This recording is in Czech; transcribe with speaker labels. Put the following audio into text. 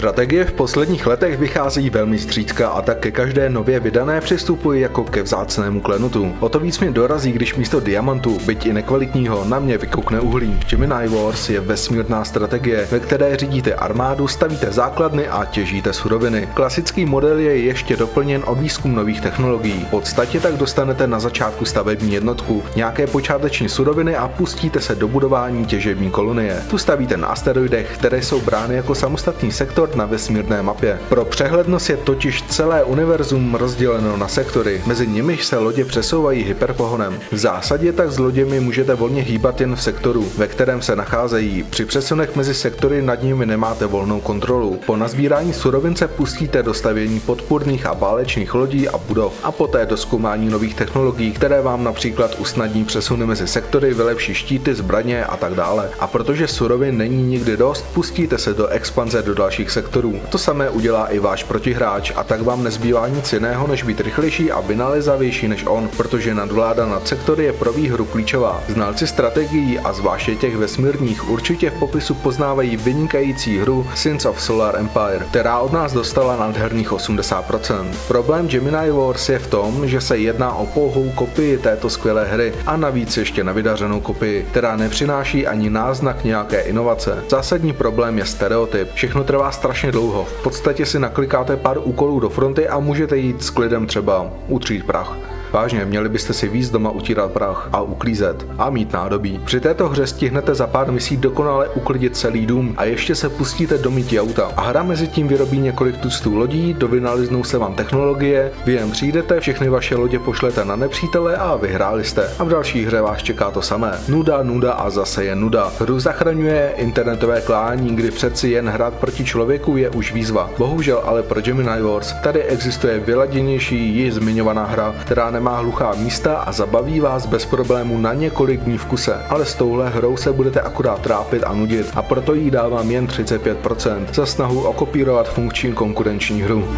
Speaker 1: Strategie v posledních letech vychází velmi střídka a tak ke každé nově vydané přistupuji jako ke vzácnému klenotu. O to víc mě dorazí, když místo diamantu, byť i nekvalitního, na mě vykoukne uhlí. Gemini Wars je vesmírná strategie, ve které řídíte armádu, stavíte základny a těžíte suroviny. Klasický model je ještě doplněn o výzkum nových technologií. V podstatě tak dostanete na začátku stavební jednotku, nějaké počáteční suroviny a pustíte se do budování těžební kolonie. Tu stavíte na asteroidech, které jsou brány jako samostatný sektor na vesmírné mapě. Pro přehlednost je totiž celé univerzum rozděleno na sektory, mezi nimiž se lodě přesouvají hyperpohonem. V zásadě tak s loděmi můžete volně hýbat jen v sektoru, ve kterém se nacházejí. Při přesunech mezi sektory nad nimi nemáte volnou kontrolu. Po nazbírání surovince pustíte do stavění podpůrných a válečných lodí a budov a poté do zkoumání nových technologií, které vám například usnadní přesuny mezi sektory, vylepší štíty, zbraně a tak dále. A protože surovin není nikdy dost, pustíte se do expanze do dalších sektorů. To samé udělá i váš protihráč a tak vám nezbývá nic jiného, než být rychlejší a vynalezavější než on, protože nadvláda nad sektory je pro výhru klíčová. Znalci strategií a zvláště těch vesmírních určitě v popisu poznávají vynikající hru Sins of Solar Empire, která od nás dostala nadherných 80%. Problém Gemini Wars je v tom, že se jedná o pouhou kopii této skvělé hry a navíc ještě nevydařenou kopii, která nepřináší ani náznak nějaké inovace. Zásadní problém je stereotyp. Všechno trvá strašně dlouho. V podstatě si naklikáte pár úkolů do fronty a můžete jít s klidem třeba utřít prach. Vážně, měli byste si víc doma utírat prach a uklízet a mít nádobí. Při této hře stihnete za pár misí dokonale uklidit celý dům a ještě se pustíte do mytí auta. A hra mezi tím vyrobí několik tuctů lodí, dovynaliznou se vám technologie, vy jen přijdete, všechny vaše lodě pošlete na nepřítele a vyhráli jste. A v další hře vás čeká to samé. Nuda, nuda a zase je nuda. Hru zachraňuje internetové klání, kdy přeci jen hrát proti člověku je už výzva. Bohužel ale pro Gemini Wars tady existuje vyladěnější již zmiňovaná hra, která nemá hluchá místa a zabaví vás bez problému na několik dní v kuse. Ale s touhle hrou se budete akurát trápit a nudit a proto jí dávám jen 35% za snahu okopírovat funkční konkurenční hru.